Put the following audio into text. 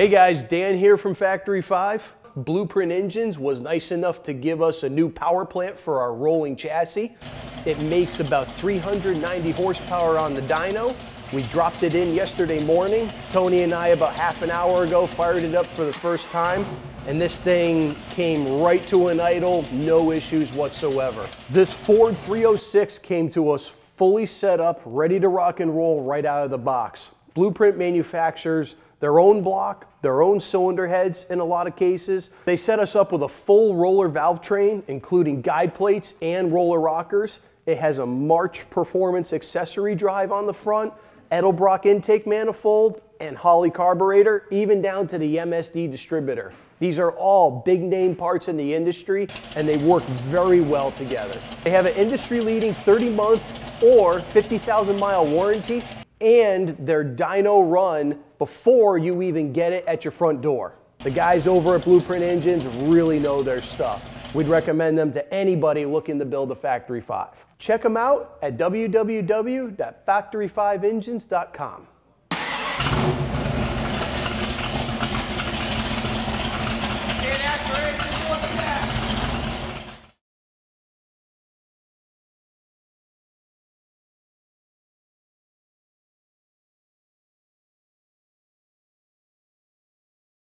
Hey guys, Dan here from Factory 5. Blueprint Engines was nice enough to give us a new power plant for our rolling chassis. It makes about 390 horsepower on the dyno. We dropped it in yesterday morning. Tony and I, about half an hour ago, fired it up for the first time and this thing came right to an idle, no issues whatsoever. This Ford 306 came to us fully set up, ready to rock and roll right out of the box. Blueprint manufactures their own block, their own cylinder heads in a lot of cases. They set us up with a full roller valve train, including guide plates and roller rockers. It has a March Performance accessory drive on the front, Edelbrock intake manifold, and Holley carburetor, even down to the MSD distributor. These are all big name parts in the industry and they work very well together. They have an industry leading 30 month or 50,000 mile warranty and their dyno run before you even get it at your front door. The guys over at Blueprint Engines really know their stuff. We'd recommend them to anybody looking to build a Factory 5. Check them out at www.factory5engines.com.